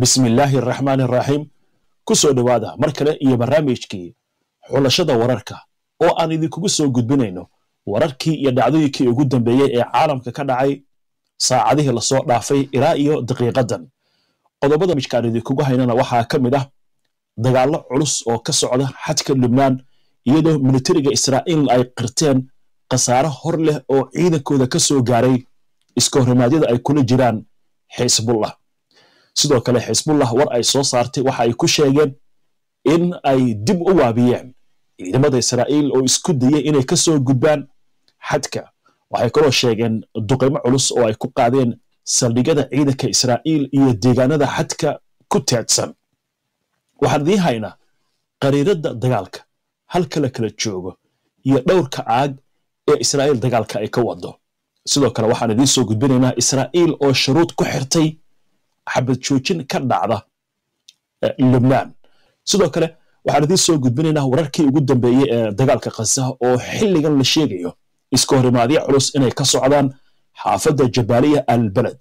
bismi illaahi araxmaan araxiim ku soo dhowaada mar kale iyo barnaamijkii xulashada wararka oo aan idinkugu soo gudbinayno. Wararkii iyo dhacdooyinkii ugu dambeeyey ee caalamka ka dhacay saacadihii la soo dhaafay ilaa iyo daqiiqadan. Qodobada mijkaan idinkugu haynana waxaa ka mid ah dagaallo culus oo ka socda xadka lubnaan iyadoo militariga israa'iil ay qirteen khasaare hor leh oo ciidankooda ka soo gaaray. Iska horrimaadyada ay kula jiraan xisbullah sidoo kale xisbullah war ay soo saartay waxa ay ku sheegeen in ay dib u waabiyeen. Ciidamada israa'iil oo isku dayay inay ka soo gudbaan xadka. Waxay kaloo sheegeen duqaymo culus oo ay ku qaadeen saldhigyada ciidanka israa'iil iyo deegaanada xadka ku teedsan. Waxaan idiin haynaa qariiradda dagaalka halka la kala joogo iyo dhowrka caag ee israa'iil dagaalka ay ka wado sidoo kale waxaan idiin soo gudbinaynaa israa'iil oo shuruud ku xirtay xabad joojin ka dhacda lubnaan. Sidoo kale waxaan idiin soo gudbinaynaa wararkii ugu dambeeyey ee dagaalka khasaha oo xilligan la sheegayo. Iska horimaadyo culus inay ka socdaan xaafadda jabaaliya albaled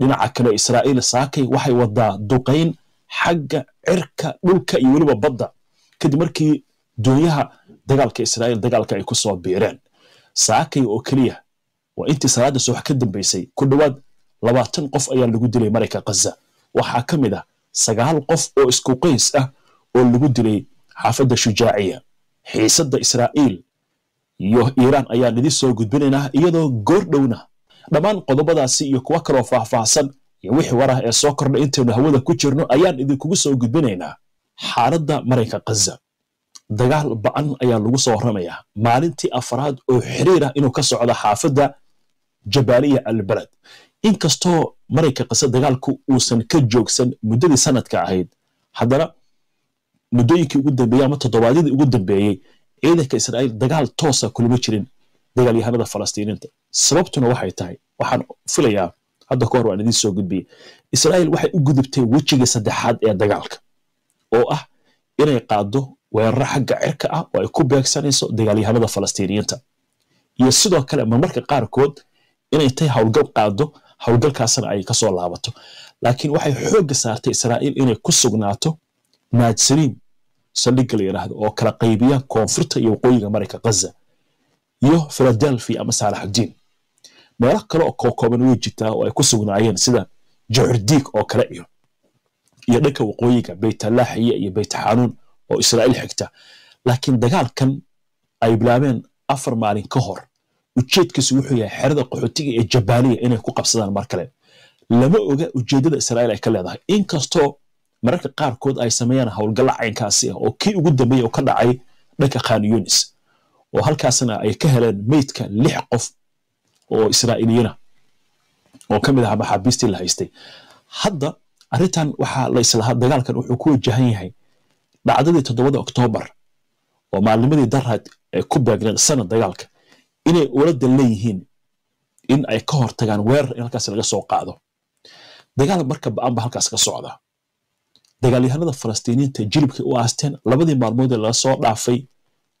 dhinaca kale israa'iil saakay waxay wadaa duqayn xagga cirka dhulka iyo weliba badda. Kadib markii doonyaha dagaalka israa'iil dagaalka ay ku soo biireen. Saakay oo keliya waa intii salaadda subax ka dambaysay ku dhowaad labaatan qof ayaa lagu dilay marayka khaza waxaa ka mid ah sagaal qof oo isku qays ah oo lagu dilay xaafadda shujaaciya xiisadda israa'iil iyo iiraan ayaan idin soo gudbinaynaa iyadoo goor dhowna. Dhammaan qodobadaasi iyo kuwo kaloo faahfaahsan iyo wixii war ah ee soo kordhay intaynu hawada ku jirno ayaan idinkugu soo gudbinaynaa xaaladda marayka khaza dagaal ba'an ayaa lagu soo warramayaa maalintii afraad oo xiriir ah inuu ka socdo xaafadda jabaaliya albaled inkastoo marayka dagaalku uusan ka joogsan muddadii sanadka ahayd haddana muddooyinkii ugu dambeeyey ama toddobaadyadii ugu dambeeyey ciidanka israa'iil dagaal toosa kulama jirin dagaalyahanada falastiiniinta. Sababtuna waxay tahay waxaan filayaa hadda ka hor waan idiin soo gudbiyey israa'iil waxay u gudubtay wejigii saddexaad ee dagaalka oo ah inay qaaddo weeraro xagga cirka ah oo ay ku beegsanayso dagaalyahanada falastiiniyiinta iyo sidoo kale marmarka qaarkood inay tay howlgal qaaddo howlgalkaasna ay ka soo laabato. Laakiin waxay xoogga saartay israa'iil inay ku sugnaato naadsaliim saldhigga la yidhaahdo oo kala qaybiya koonfurta iyo waqooyiga marayka khaza iyo philadelphia ama saalaxudiin meelo kale oo kookooban way jirtaa oo ay ku sugnaayeen sida jocurdiig oo kale iyo iyo dhanka waqooyiga beytalaaxiya iyo beytxanuun oo israa'iil xigta. Laakiin dagaalkan ay bilaabeen afar maalin ka hor ujeedkiisu wuxuu yahay xerada qaxootiga ee jabaaliya inay ku qabsadaan mar kale. Lama oga ujeeddada israa'iil ay ka leedahay. Inkastoo mararka qaarkood ay sameeyaan howlgalla caynkaasi ah oo kii ugu dambeeyey oo ka dhacay dhanka khan yunis oo halkaasna ay ka heleen meydka lix qof oo israa'iiliyana oo ka mid aha maxaabiistii la haystay. Hadda arrintan waxaa la dagaalkan wuxuu ku wajahan yahay dhacdadii toddobada oktoobar oo maalnimadii daraad ay ku beegneed sanad dagaalka inay uladan leeyihiin in ay ka hortagaan weerar in halkaas laga soo qaado. Dagaal marka ba'an ba halkaas ka socda dagaalyahanada falastiiniyiinta jilibkay u aasteen labadii maalmood ee laga dhaafay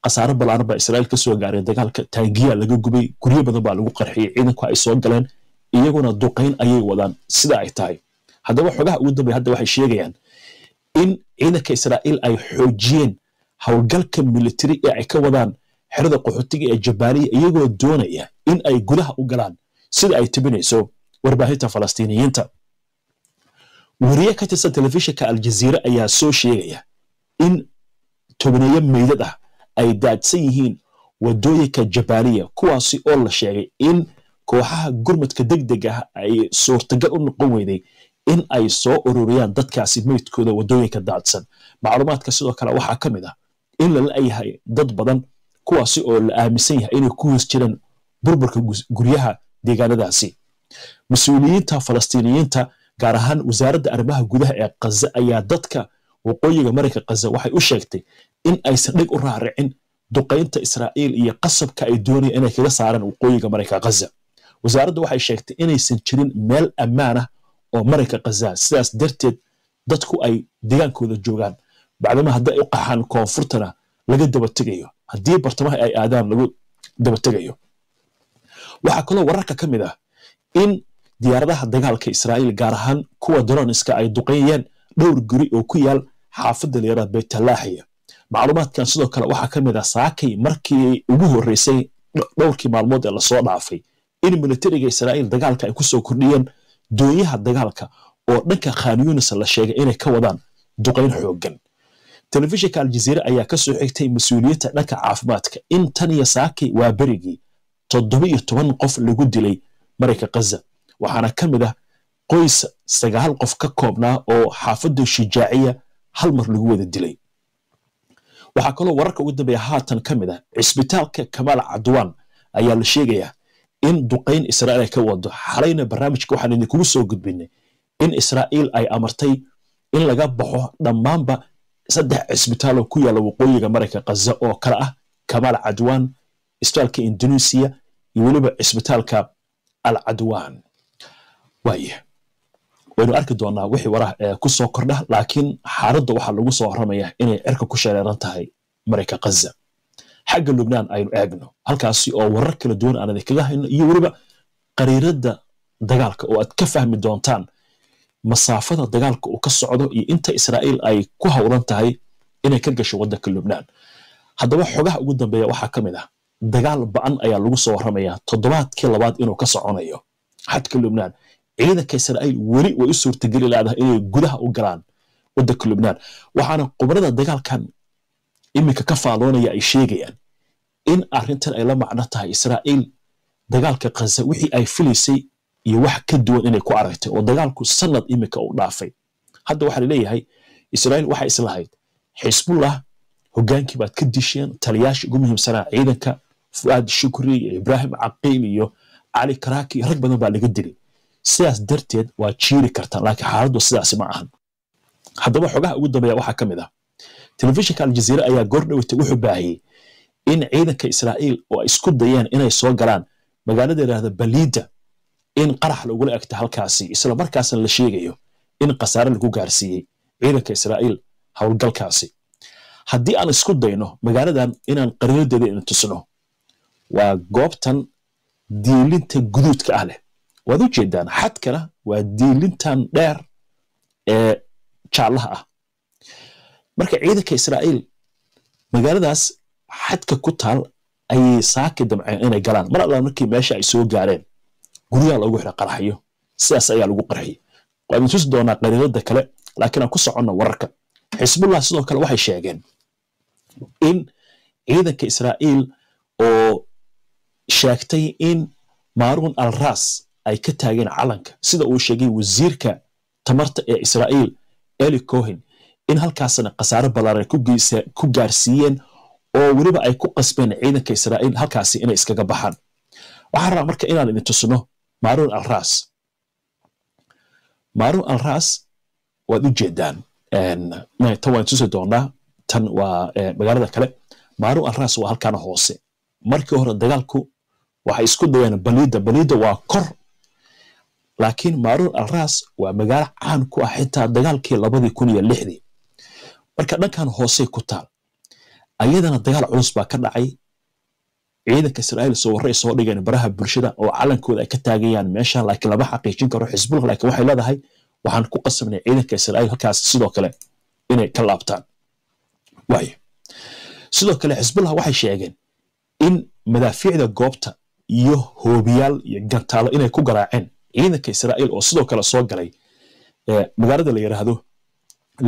khasaare ballaaran baa israa'iil ka gaaray. Dagaalka taangiya laga gubay guryo badan baa lagu qarxiyey ciidanku ay soo galeen iyaguna duqayn ayay wadaan. Sida ay tahay haddaba xogaha ugu dambeya hadda waxay sheegayaan in ciidanka israa'iil ay xoojiyeen howlgalka militari ee ay ka wadaan xerada qaxootiga ee jabaaliya iyagoo doonaya in ay gudaha u galaan sida ay tibinayso warbaahinta falastiiniyiinta. Wariye ka tirsan telefishinka aljaziira ayaa soo sheegaya in tobaneeyo meydad ah ay daadsan yihiin waddooyinka jabaaliya kuwaasi oo la sheegay in kooxaha gurmadka deg deg ah ay suurtagal u noqon weyday in ay soo ururiyaan dadkaasi meydkooda waddooyinka daadsan. Macluumaadka sidoo kale waxaa ka mid ah in lala yahay dad badan kuwaasi oo la aaminsan yahay inay ku hoos jiraan burburka guryaha deegaanadaasi. Mas'uuliyiinta falastiiniyiinta gaar ahaan wasaaradda arrimaha gudaha ee khaza ayaa dadka waqooyiga marayka khaza waxay u sheegtay in aysan dhig u raaricin duqaynta israa'iil iyo qasabka ay doonayaan inay kaga saaraan waqooyiga marayka khaza wasaaradda waxay sheegtay inaysan jirin meel ammaan ah oo marayka khaza sidaas darteed dadku ay deegaankooda joogaan. Bacdama hadday u qaxaan koonfurtana laga dabategayo haddii bartamaha ay aadaan lagu dabategayo waxaa kaloo wararka ka mid ah in diyaaradaha dagaalka israa'iil gaar ahaan kuwa droniska ay duqeeyeen dhowr guri oo ku yaal xaafadda layaraha baytalaaxiya macluumaadkan sidoo kale waxaa ka mid ah saakay markii ugu horreysay dhowrkii maalmood ee la soo dhaafay in militariga israa'iil dagaalka ay ku soo kordhiyeen doonyaha dagaalka oo dhanka khan yunis la sheegay inay ka wadaan duqayn xooggan telefishinka aljaziira ayaa ka soo xigtay mas'uuliyadda dhanka caafimaadka. In tan iyo saakay waa berigii toddoba iyo toban qof lagu dilay marayka kaza waxaana ka mid ah qoys sagaal qof ka koobnaa oo xaafadda shijaaciya hal mar lagu wada dilay. Waxaa kaloo wararka ugu dambeeya haatan ka mid ah cisbitaalka kamaal cadwaan ayaa la sheegayaa in duqayn israa'iil ay ka wado. Xalayna barnaamijka waxaan idinkugu soo gudbinay in israa'iil ay amartay in laga baxo dhammaanba saddex cisbitaal oo ku yaalla waqooyiga marayka kaza oo kale ah kamaal cadwaan isbitaalka indonesia iyo weliba cisbitaalka al cadwaan. Waaya waynu arki doonaa wixii waraha ee ku soo kordha laakiin xaaladda waxaa lagu soo warramayaa inay cirka ku shareeran tahay marayka kaza xagga lubnaan aynu eegno halkaasi oo warar kala duwan aan idinkaga hayno iyo weliba qariiradda dagaalka oo aad ka fahmi doontaan masaafada dagaalka uu ka socdo iyo inta israa'iil ay ku howlan tahay inay ka gasho waddanka lubnaan haddaba xogaha ugu dambeeya waxaa ka mid ah dagaal ba'an ayaa lagu soo warramayaa toddobaadkii labaad inuu ka soconayo xadka lubnaan ciidanka israa'iil weli way u suurtageli laadahay inay gudaha u galaan waddanka lubnaan waxaana khubarada dagaalkan iminka ka faaloonaya ay sheegayaan in arrintan ay la macno tahay israa'iil dagaalka khaza wixii ay filaysay iyo wax ka duwan inay ku aragtay oo dagaalku sanad iminka u dhaafay. Hadda waxaa la leeyahay israa'iil waxay islahayd xisbullah hogaankii baad ka disheen taliyaasha ugu muhiimsanaa ciidanka fu'aad shukri iyo ibraahim caqiil iyo cali karaaki rag badan baa laga dilay. Sidaas darteed waa jiiri kartaa laakiin xaaladdu sidaasi ma ahan. Haddaba xogaha ugu dambeeya waxaa ka mid ah. Telefishinka aljaziira ayaa goor dhoweytay wuxuu baahiyey in ciidanka israa'iil oo ay isku dayeen inay soo galaan. Magaalada yidhaahda baliida in qarax lagula egta halkaasi isla markaasna la sheegayo in khasaare lagu gaarsiiyey ciidanka israa'iil howlgalkaasi haddii aan isku dayno magaaladan inaan qariiradeeda ina tusno waa goobtan diilinta guduudka ah leh. Waad u jeedaan xadkana waa diilintan dheer ee jaallaha ah. Marka ciidanka israa'iil magaaladaas xadka ku taal ayay saaki damceen inay galaan. Mar alla markii meesha ay soo gaareen guryaha loogu xidha qaraxyo sidaas ayaa lagu qarxiyey waanu tusi doonaa qariirada kale laakiin aan ku soconno wararka. Xisbullah sidoo kale waxay sheegeen in ciidanka israa'iil oo sheegtay in maaruun al ras ay ka taageen calanka. Sida uu sheegay wasiirka tamarta ee israa'iil eli cohen in halkaasna khasaare ballaaran ku gaarsiiyeen oo weliba ay ku qasbeen ciidanka israa'iil halkaasi inay iskaga baxaan. Waxaan rabaa marka inaan idin tusno maaruun al ras maaruun al ras waad u jeedaan tan waan tusi doonaa. Tan waa magaalada kale. Maaruun al ras waa halkaana hoose. Markii hore dagaalku waxay isku dayeen baliida. Baliida waa kor. Laakiin maaruun al ras waa magaalo caan ku ah xitaa dagaalkii labadii kun iyo lixdii. Marka dhankan hoosey ku taal ayadana dagaal culus baa ka dhacay ciidanka israa'iil soo warray soo dhigeen baraha bulshada oo calankooda ay ka taagayaan meesha laakiin lama xaqiijin karo xisbullah laakiin waxay leedahay waxaan ku qasabnay ciidanka israa'iil halkaas. Sidoo kale inay ka laabtaan. Waayo. Sidoo kale xisbullah waxay sheegeen in madaafiicda goobta iyo hoobiyaal iyo gantaalo inay ku garaaceen ciidanka israa'iil oo sidoo kale soo galay magaalada la yidhaahdo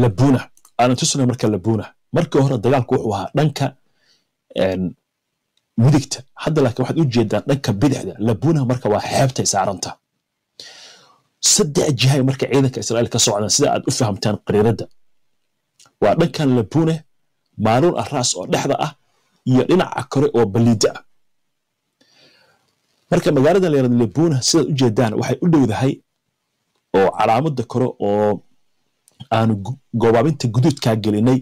labuna aanan tusnay marka labuna markii hore dagaalku wuxuu ahaa dhanka midigta hadda laakiin waxaad u jeedaan dhanka bidixda. Labuna marka waa xeebtay saaranta. Saddex jihay marka ciidanka israa'iil ka socdaan sida aad u fahamtaan qariiradda waa dhankan labune maaruun arraas oo dhexda ah iyo dhinaca kore oo baliida ah. Marka magaalada la yiraahdo labuna sidaad u jeedaan waxay u dhowdahay oo calaamada kore oo aanu goobaabinta guduudkaa gelinay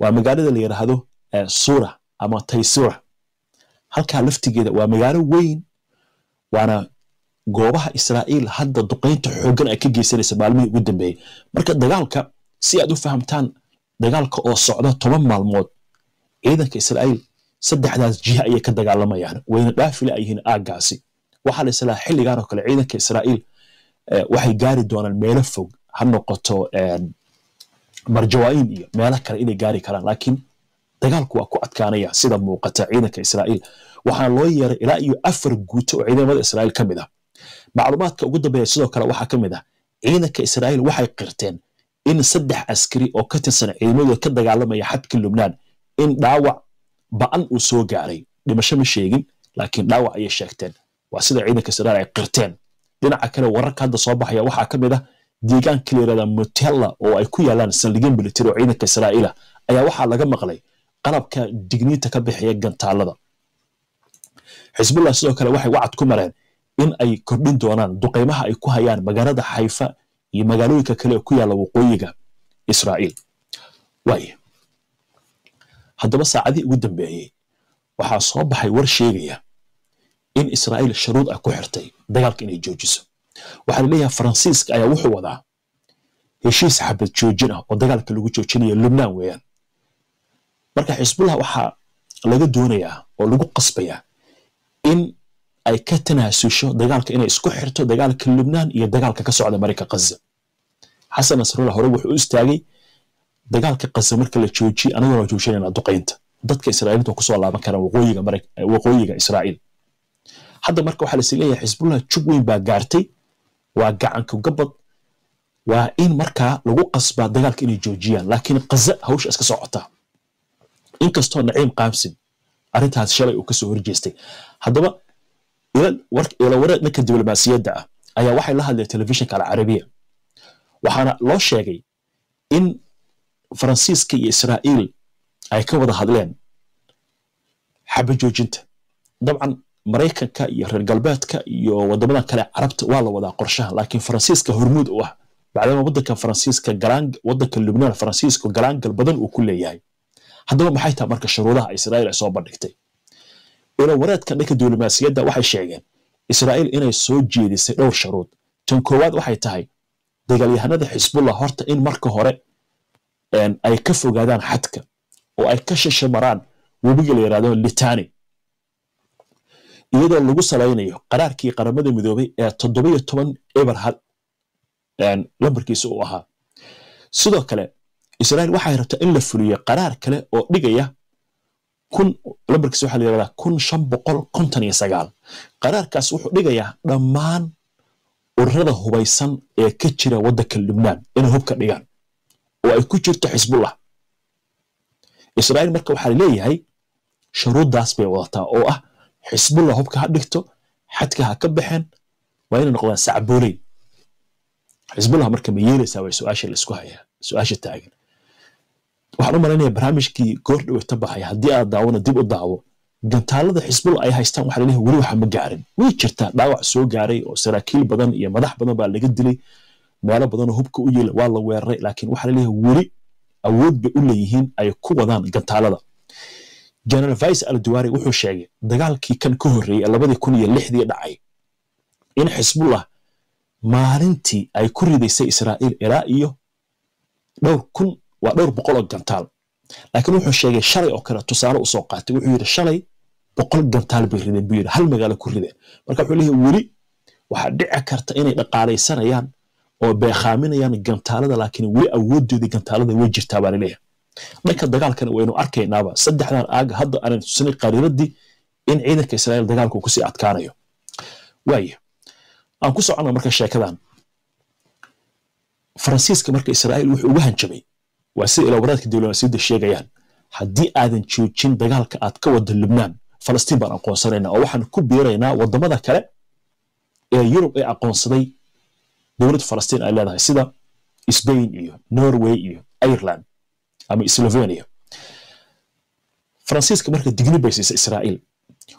waa magaalada la yidhaahdo sura ama taysura halkaa laftigeeda waa magaalo weyn waana goobaha israa'iil hadda duqaynta xooggan ay ka geysanaysa maalmihii ugu dambeeyey marka dagaalka si aad u fahamtaan dagaalka oo socda toban maalmood ciidanka israa'iil saddexdaas jiha ayay ka dagaalamayaan wayna dhaafila ay yihiin aaggaasi. Waxaa la islaa oo kale ciidanka israa'iil waxay gaari doonaan meelo fog ha noqoto marjawaayin iyo meelo kale inay gaari karaan laakiin dagaalku waa ku adkaanaya sida muuqata ciidanka israa'iil waxaana loo yeeray ilaa iyo afar guuto oo ciidamada israa'iil ka mid ah. Macluumaadka ugu dambeeya sidoo kale waxaa ka mid ah ciidanka israa'iil waxay qirteen in saddex askari oo ka tirsan ciidamadooda ka dagaalamaya xadka lubnaan in dhaawac ba'an uu soo gaaray. Dhimasho ma sheegin laakiin dhaawac ayay sheegteen. Waa sida ciidanka israa'iil ay qirteen. Dhinaca kale wararka hadda soo baxaya waxaa ka mid ah deegaanka la yirahda mutella oo ay ku yaalaan saldhigyo military oo ciidanka israa'iila ayaa waxaa laga maqlay qalabka digniinta ka bixiya gantaalada xisbullah sidoo kale waxay wacad ku mareen in ay kordhin doonaan duqaymaha ay ku hayaan magaalada xayfa iyo magaalooyinka kale ee ku yaalla waqooyiga israa'iil. Waaya haddaba saacadihii ugu dambeeyey waxaa soo baxay war sheegaya in israa'iil shuruud ay ku xirtay dagaalka inay joojiso. Waxaa la leeyahay faransiiska ayaa wuxuu wadaa heshiis xabad joojin ah oo dagaalka lagu joojinayo lubnaan weeyaan marka xisbullah waxaa laga doonayaa oo lagu qasbayaa in ay ka tanaasusho dagaalka inay isku xirto dagaalka lubnaan iyo dagaalka ka socda marayka kaza xasan nasrullah hore wuxuu u istaagay dagaalka kaza marka la joojiye anaguna joojinayna duqaynta. Dadka israa'iiliinta ku soo laaban karaan waqooyiga waqooyiga israa'iil. Hadda marka waxaa lasi leeyahay xisbullah jug weyn baa gaartay waa gacanka gabad waa in markaa lagu qasbaa dagaalka inay joojiyaan laakiin kaza hawsha iska socotaa inkastoo naciim qaamsin arrintaas shalay uu ka soo horjeestay. Haddaba ilawareed dhanka diblomaasiyadda ah ayaa waxay la hadleen telefishinka alcarabiya waxaana loo sheegay in faransiiska iyo israa'iil ay ka wada hadleen xaba joojinta. Dabcan maraykanka iyo reer galbeedka iyo wadamadan kale carabta waa la wadaa qorshaha laakiin faransiiska hormuud u ah. Bacdama wadanka faransiiska wadanka lubnaan faransiiska galaangal badan uu ku leeyahay haddaba maxay tahay marka shuruudaha israa'iil ay soo bandhigtay? Ilo wareedkan dhanka diblomaasiyadda waxay sheegeen israa'iil inay soo jeedisay dhowr shuruud. Tan koowaad waxay tahay dagaalyahanada xisbullah horta in marka hore ay ka fogaadaan xadka oo ay ka shisho maraan webiga la yidhahdo litani. Iyadoo lagu salaynayo qaraarkii qaramada midoobay ee toddobiyo toban eber hal lambarkiisa uu ahaa. Sidoo kale israa'iil waxay rabtaa in la fuliyo qaraar kale oo dhigaya la iyo sagaal. Qaraarkaas wuxuu dhigayaa dhammaan ururada hubaysan ee ka jira waddanka lubnaan inay hubka dhigaan. Oo ay ku jirto xisbullah israa'iil marka waxaa leeyahay shuruuddaas bay wadataa oo ah xisbullah hubka ha dhigto xadka ha ka baxeen waa inay noqdaan sacbooley xisbullah marka ma yeelaysaa way su'aasha la isku hayaa su'aasha taagan waxaan u malaynayaa barnaamijkii goor dhaweyta baxaya haddii aad daawona dib u daawo gantaalada xisbullah ay haystaan waxaa la leeyahay weli waxa ma gaarin. Way jirtaa dhaawac soo gaaray oo saraakiil badan iyo madax badan baa laga dilay meelo badanoo hubka u yeela waa la weeraray laakiin waxaa la leeyahay weli awood bay u leeyihiin ay ku wadaan gantaalada. General vice alduwari wuxuu sheegay dagaalkii kan ka horreeyey ee labadii kun iyo lixdii dhacay in xisbullah maalintii ay ku ridaysay israa'iil ilaa iyo dhowr kun waa dhowr boqol oo gantaal. Laakiin wuxuu sheegay shalay oo kale tusaale u soo qaatay wuxuu yidhi shalay boqol gantaal bay rideen buu yidhi. Hal magaalo ku rideen. Marka wuxuu leeyahay weli waxaa dhici karta inay dhaqaalaysanayaan oo beekhaaminayaan gantaalada laakiin weli awoodoodii gantaalada way jirtaa baa la leeyahay dhanka dagaalkana waynu arkaynaaba saddexdan aaga hadda aanan tusanay qariiradii in ciidanka israa'iil dagaalku ku sii adkaanayo. Waaya aan ku soconna marka sheekadan faransiiska marka israa'iil wuxuu uga hanjabay waa sida ilawaraadka diblomaasiyadda sheegayaan. Haddii aadan joojin dagaalka aad ka wada lubnaan falastiin baan aqoonsanaynaa oo waxaan ku biiraynaa waddamada kale ee yurub ee aqoonsaday dowladda falastiin ay leedahay sida sbain iyo norway iyo ireland ama slovenia. Faransiiska marka digni bay siisa israa'iil.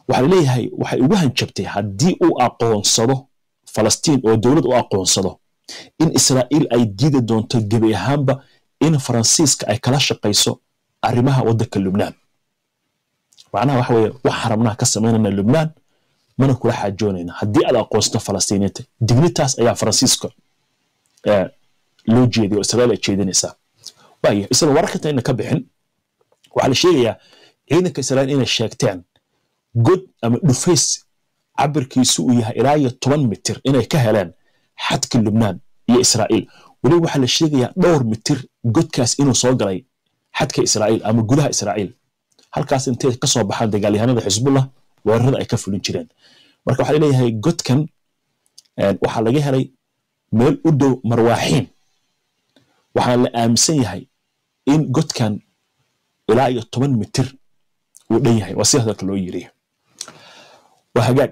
Waxaa leeyahay waxay ugu hanjabtay haddii uu aqoonsado falastiin oo dowlad u aqoonsado in israa'iil ay diidi doonto gebi ahaanba in faransiiska ay kala shaqayso arrimaha waddanka lubnaan. Macnaha waxa weeye wax xaramnaha ka samaynayna lubnaan mana kula xaajoonayna haddii aad aqoonsato falastiiniinta dignitaas ayaa faransiiska loo jeediya oo israa'iil ay jeedinaysaa. Waaya isla wararkanta ina ka bixin waxaa la sheegayaa ciidanka israa'iil inay sheegteen god ama dhufays cabirkiisu uu yahay ilaa iyo toban mitir inay ka heleen xadka lubnaan iyo israa'iil weliba waxaa la sheegayaa dhowr mitir godkaas inuu soo galay xadka israa'iil ama gudaha israa'iil. Halkaas intay ka soo baxaan dagaalyahanada xisbullah weerarada ay ka fulin jireen. Marka waxaa leeyahay godkan waxaa laga helay meel u dhow marwaaxiin. Waxaana la aaminsan yahay in godkan ilaa iyo toban mitir uu dhan yahay waa si hadalka loo yiri waa hagaag.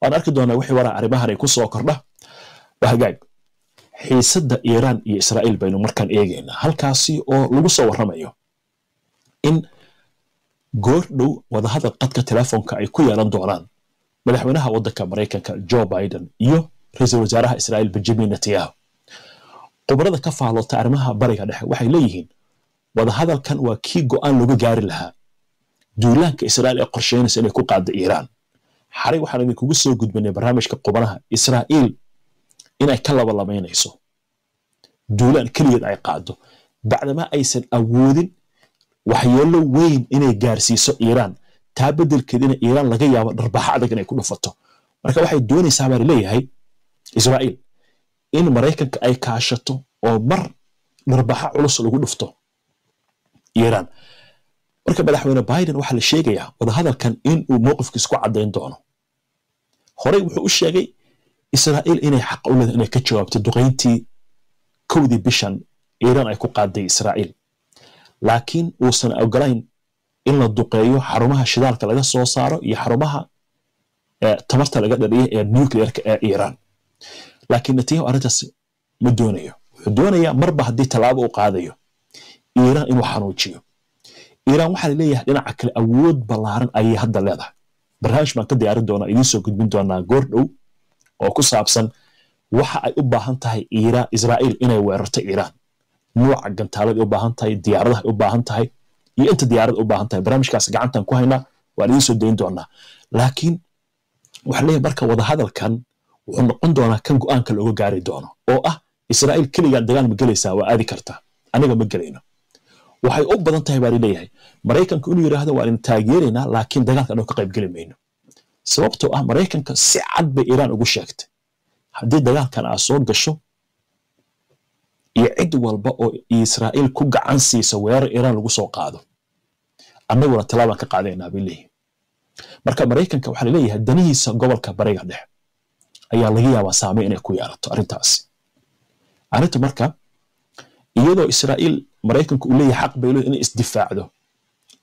Waan arki doonaa wixii waraa arrimahan ay ku soo kordha. Waa hagaag xiisadda iiraan iyo israa'iil baynu markaan eegaynaa. Halkaasi oo lagu soo warramayo in goor dhow wadahadal qadka telefoonka ay ku yeelan doonaan madaxweynaha waddanka maraykanka joe biden iyo ra'iisul wasaaraha israa'iil benjamin netanyahu. Khubarada ka faaloota arrimaha bariga dhexe waxay leeyihiin wadahadalkan waa kii go'aan looga gaari lahaa duulaanka israa'iil ee qorsheynaysa inay ku qaadda iiraan. Xaray waxaan idinkugu soo gudbinay barnaamijka qubanaha israa'iil inay ka labalabaynayso duulaan keligeed ay qaado bacdama aysan awoodin waxyeello weyn inay gaarsiiso iiraan. Taa beddelkeed ina iiraan laga yaabo dharbaxa adag inay ku dhufato. Marka waxay doonaysaa baa leeyahay israa'iil in maraykanka ay kaashato oo mar dharbaxa culus lagu dhufto iiraan. Marka madaxweyne biden waxaa la sheegayaa wadahadalkan in uu mowqifkiis ku caddayn doono. Horey wuxuu u sheegay israa'iil inay xaq u leedahay inay ka jawaabto duqayntii kowdii bishan iiraan ay ku qaaday israa'iil. Laakiin uusan ogolayn in la duqeeyo xarumaha shidaalka laga soo saaro iyo xarumaha tamarta laga dhaliya ee nuclearka ee iiraan. Laakiin netanyahu arrintaas ma doonayo. Wuxuu doonayaa marba haddii tallaabo uu qaadayo iiraan inuu xanuujiyo. Iiraan waxaa la leeyahay dhinaca kale awood ballaaran ayay hadda leedahay. Barnaamij baan ka diyaarin doonaa idiin soo gudbin doonaa goor dhow oo ku saabsan waxa ay u baahan tahay israa'iil inay weerarto iiraan. Nuuca gantaalada u baahan tahay diyaaradaha u baahan tahay iyo inta diyaarada u baahan tahay. Barnaamijkaas gacantan ku haynaa waan idiin soo dayn doonaa laakiin waxaa leeyahay marka wadahadalkan wuxuu noqon doonaa kan go'aanka looga gaari doono oo ah israa'iil keligaa dagaal ma gelaysaa waa aadi kartaa aniga ma gelayno. Waxay u badan tahay baa leeyahay. Maraykanku inuu yidhaahdo waan idin taageeraynaa laakiin dagaalka anoo ka qayb geli mayno sababtoo ah maraykanka si cad bay iiraan ugu sheegtay. Haddii dagaalkan aad soo gasho iyo cid walba oo israa'iil ku gacan siisa weerar iiraan lagu soo qaado annaguna tallaabaan ka qaadaynaa bay leeyihiin marka maraykanka waxaa la leeyahay danihiisa gobolka bariga dhexe ayaa laga yaabaa saamey inay ku yeelato arrintaasi. Arrinta marka iyadoo israa'iil maraykanku uu leeyahay xaq bay leeyahay inay isdifaacdo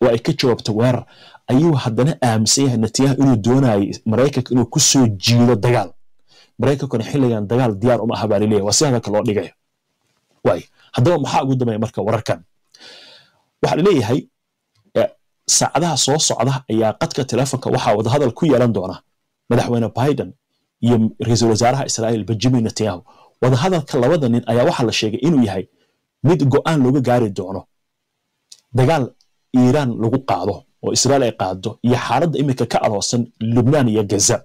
oo ay ka jawaabto weerar ayuu haddana aaminsan yahay netanyahu inuu doonayay maraykanka inuu ku soo jiido dagaal. Maraykankuna xilligan dagaal diyaar uma aha baa la leeyahay waa si hadalka loo dhigayo. Waay haddaba maxaa ugu dambeeya marka wararkan? Waxaa la leeyahay saacadaha soo socda ayaa qadka telefonka waxaa wadahadal ku yeelan doona madaxweyne biden iyo ra'iisul wasaaraha israa'iil benjamin netanyahu. Wadahadalka labada nin ayaa waxaa la sheegay inuu yahay mid go'aan looga gaari doono. Dagaal iiraan lagu qaado oo israa'iil ay qaado iyo xaaladda iminka ka aloosan lubnaan iyo gaza.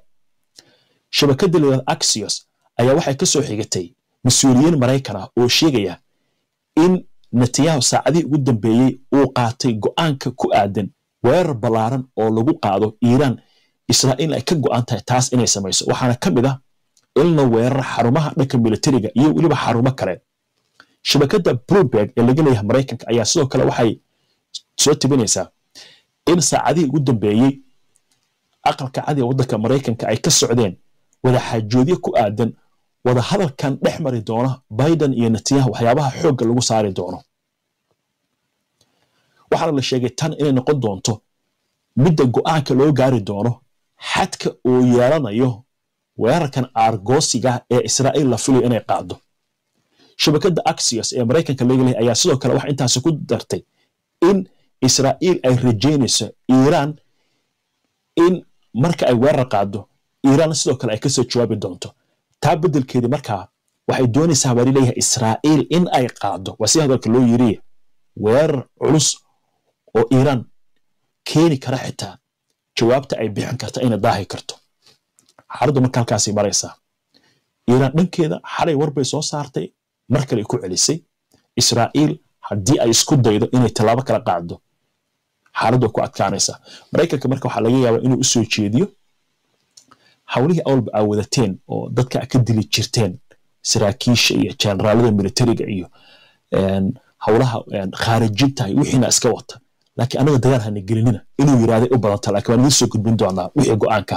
Shabakadda leedaha axios ayaa waxay ka soo xigatay mas'uuliyiin maraykan ah oo sheegaya in netanyahu saacadihii ugu dambeeyey uu qaatay go'aanka ku aadan weerar ballaaran oo lagu qaado iiraan. Israa'iil ay ka go'an tahay taas inay samayso waxaana ka mid ah in la weerar xarumaha dhanka militariga iyo weliba xarumo kale. Shabakadda bloomberg ee laga leeyahay maraykanka ayaa sidoo kale waxay soo tibinaysaa in saacadihii ugu dambeeyey aqalka cadiga waddanka maraykanka ay ka socdeen wadaxaajoodyo ku aadan wadahadalkan dhex mari doona biden iyo netanyahu waxyaabaha xoogga lagu saari doono. Waxaana la sheegay tan inay noqon doonto midda go'aanka loo gaari doono xadka uu yeelanayo weerarkan aargoosiga ee israa'iil la filayo inay qaado shabakadda axios ee maraykanka laga ayaa sidoo kale waxa intaasi ku dartay in israa'iil ay rajaynayso iiraan in marka ay weerar qaado iiraan sidoo kale ay ka soo jawaabi doonto. Taa beddelkeedii markaa waxay doonaysaa baa leeyahay israa'iil in ay qaado waa si hadalka loo yiriye weerar culus oo iiraan keeni kara xitaa jawaabta ay bixin karta inay daahi karto. Xaaladdu marka halkaasay maraysaa. Iiraan dhankeeda xalay warbay soo saartay mar kale ku celisay. Israa'iil haddii ay isku daydo inay tallaabo kala qaado xaaladdu ku adkaanaysaa maraykanka marka waxaa laga yaabaa inuu u soo jeediyo hawlihii awalba aa wadateen oo dadka ka dili jirteen saraakiisha iyo generaalada militariga iyo howlaha khaarijinta wixiina iska wata. Laakiin anaga dagaal hana gelinina inuu yiraahday u badanta laakiin waan idiin soo gudbin doonaa wixii go'aanka